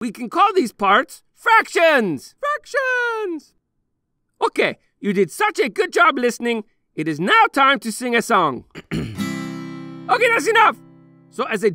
we can call these parts fractions. Fractions! Okay, you did such a good job listening. It is now time to sing a song. okay, that's enough. So, as a